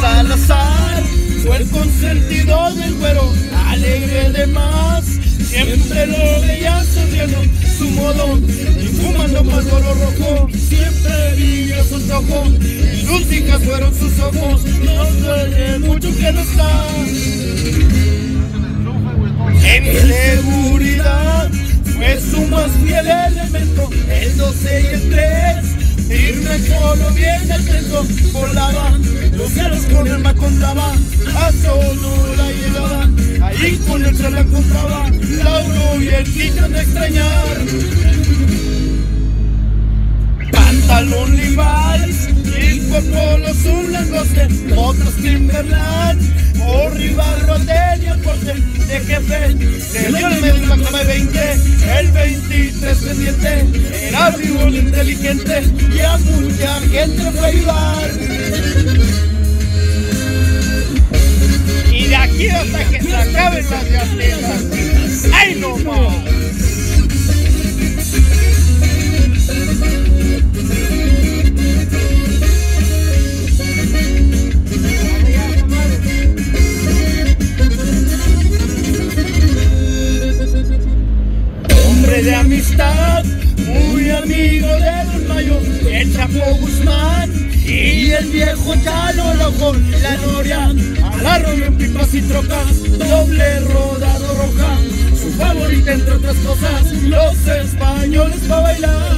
Salazar fue el consentido del güero, alegre de más. Siempre lo veía sonriendo, su modo, y fumando malboro rojo. Siempre vivió su ojos, y hijas fueron sus ojos. No duele mucho que no está. Solo bien atento, volaban, los cielos con el mar contaban, a solo la llegaban, ahí con él se la encontraba, Lauro y el niño de extrañar. Pantalón Levi's, y cuerpo los un langoste, otros Timberland, por rival tenía porte de jefe, se dio el medio la cama de 20, el 23 pendiente, era y inteligente, y a mucha gente fue a ayudar. Y de aquí hasta que se acaben las llantitas, ¡ay no más! El Chapo Guzmán y el viejo Chalo Loco, la Noria, a la en pipas y trocas, doble rodado roja, su favorita entre otras cosas, los españoles para bailar.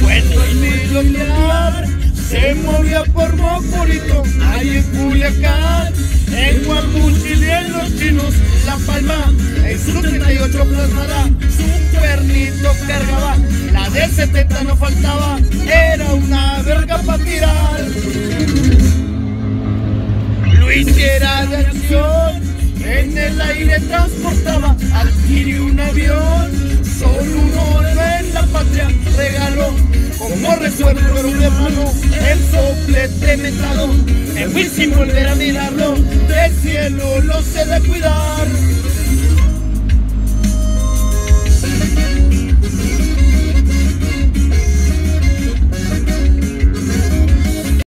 Bueno y milondear, se movía por Mocorito, ahí en Culiacán, 70 no faltaba, era una verga para tirar. Luis era de acción, en el aire transportaba, adquirió un avión, solo un oro en la patria regaló, como recuerdo de mano, el soplete metado, me fui sin volver a mirarlo, del cielo lo sé de cuidar.